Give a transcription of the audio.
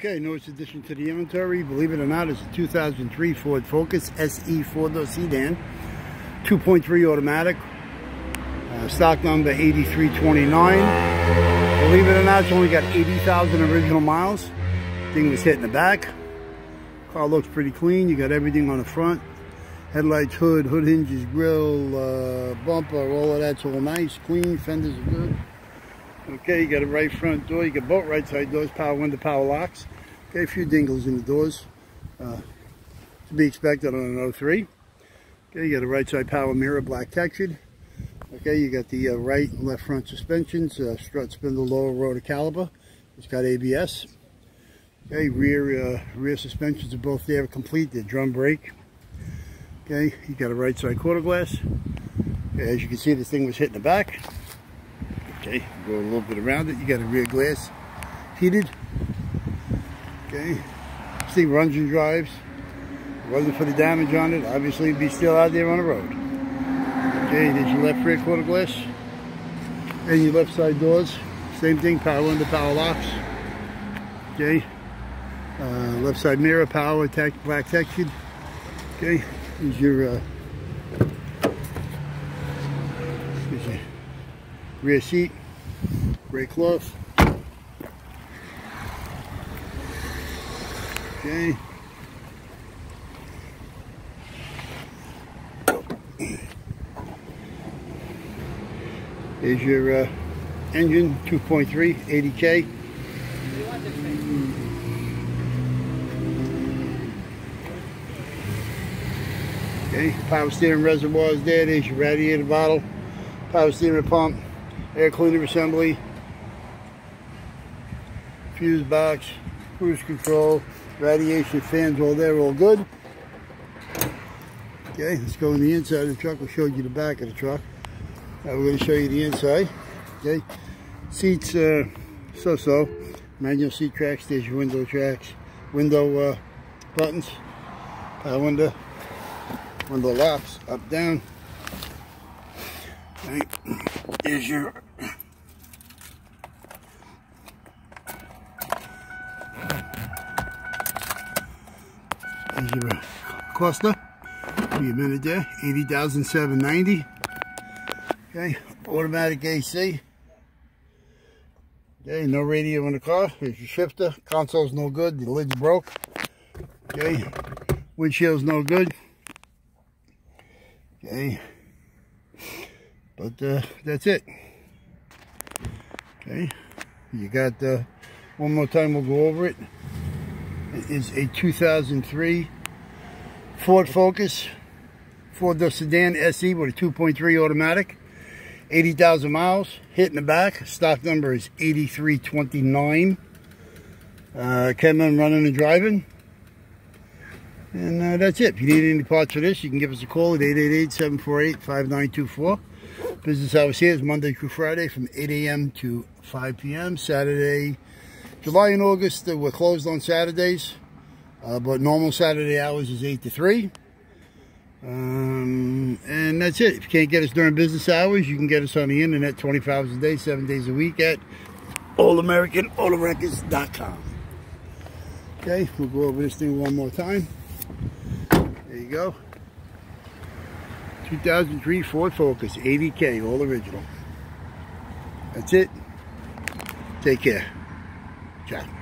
Okay, newest addition to the inventory, believe it or not, is a 2003 Ford Focus SE four-door sedan, 2.3 automatic, uh, stock number 8329. Believe it or not, it's only got 80,000 original miles. Thing was hit in the back. Car looks pretty clean. You got everything on the front. Headlights, hood, hood hinges, grill, uh, bumper, all of that's all nice, clean. Fenders are good. Okay, you got a right front door. You got both right side doors, power window, power locks. Okay, a few dingles in the doors. Uh, to be expected on an 03. Okay, you got a right side power mirror, black textured. Okay, you got the uh, right and left front suspensions, uh, strut spindle lower rotor caliper. It's got ABS. Okay, rear uh, rear suspensions are both there, complete. The drum brake. Okay, you got a right side quarter glass. Okay, as you can see, this thing was hit in the back. Okay, go a little bit around it. You got a rear glass heated. Okay, see runs and drives. wasn't for the damage on it, obviously it'd be still out there on the road. Okay, there's your left rear quarter glass. And your left side doors. Same thing, power window, power locks. Okay. Uh, left side mirror, power, tech, black textured. Okay, here's your uh, rear seat, gray cloth. Okay. Is your uh, engine, 2.3, 80K. Okay, power steering reservoir is there. There's your radiator bottle, power steering pump, air cleaner assembly, fuse box, cruise control, radiation fans, all there, all good. Okay, let's go in the inside of the truck. We'll show you the back of the truck. Now we're going to show you the inside. Okay, seats, uh, so-so. Manual seat tracks, there's your window tracks, window uh, buttons, power window, window locks, up, down. Okay is your is your you uh, a minute there. 80,790. Okay, automatic AC. Okay, no radio in the car. Here's your shifter. Console's no good. The lid's broke. Okay, windshield's no good. Okay. But uh, that's it. Okay. You got, uh, one more time we'll go over it. It is a 2003 Ford Focus. Ford the Sedan SE with a 2.3 automatic. 80,000 miles. Hit in the back. Stock number is 8329. Uh, came in running and driving. And uh, that's it. If you need any parts for this, you can give us a call at 888-748-5924. Business hours here is Monday through Friday from 8 a.m. to 5 p.m. Saturday, July and August, uh, we're closed on Saturdays. Uh, but normal Saturday hours is 8 to 3. Um, and that's it. If you can't get us during business hours, you can get us on the internet 24 hours a day, 7 days a week at allamericanautowreckers.com. Okay, we'll go over this thing one more time. There you go. 2003 Ford Focus, 80K, all original. That's it. Take care. Ciao.